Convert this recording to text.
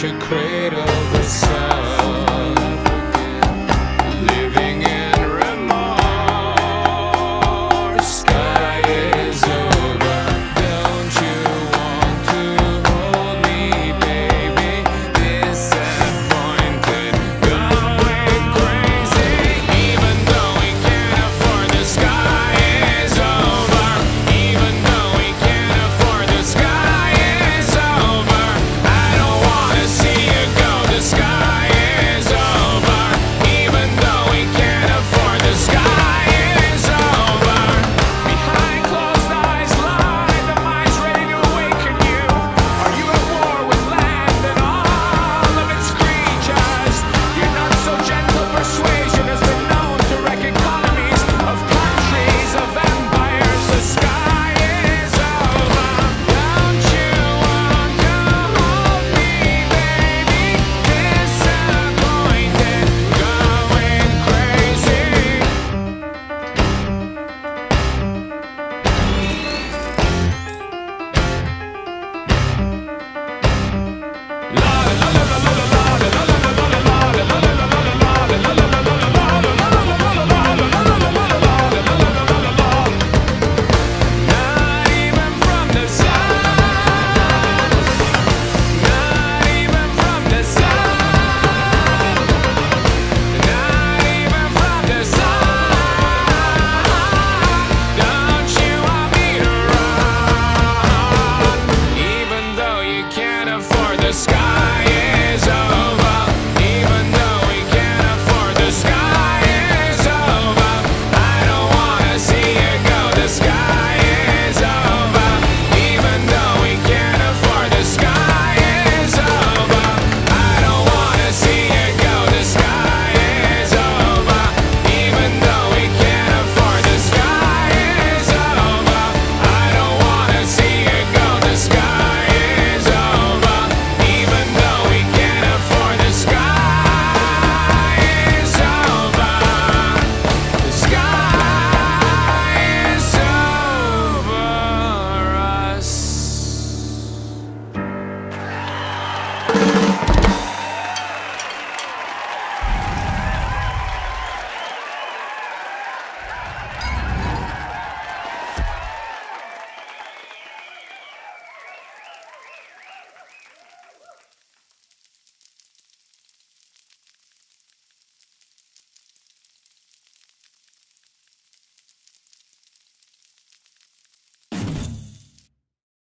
such a cradle the sun.